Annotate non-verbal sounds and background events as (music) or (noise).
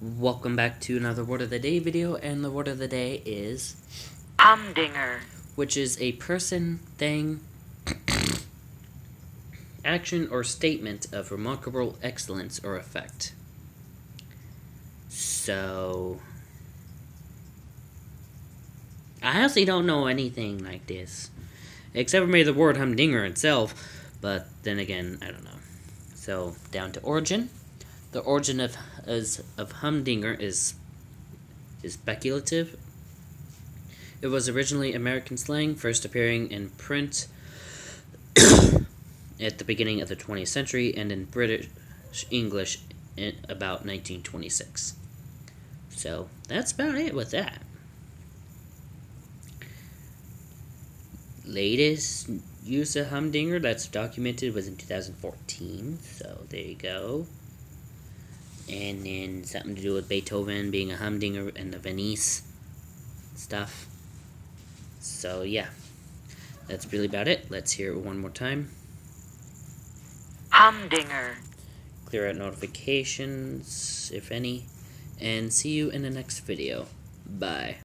Welcome back to another Word of the Day video, and the word of the day is Humdinger. which is a person, thing, (coughs) action, or statement of remarkable excellence or effect. So, I honestly don't know anything like this, except for maybe the word humdinger itself, but then again, I don't know. So, down to origin. The origin of of humdinger is is speculative it was originally American slang, first appearing in print (coughs) at the beginning of the 20th century and in British English in about 1926. So that's about it with that. Latest use of humdinger that's documented was in 2014. So there you go. And then something to do with Beethoven being a humdinger and the Venice stuff. So yeah, that's really about it. Let's hear it one more time. Humdinger. Clear out notifications, if any, and see you in the next video. Bye.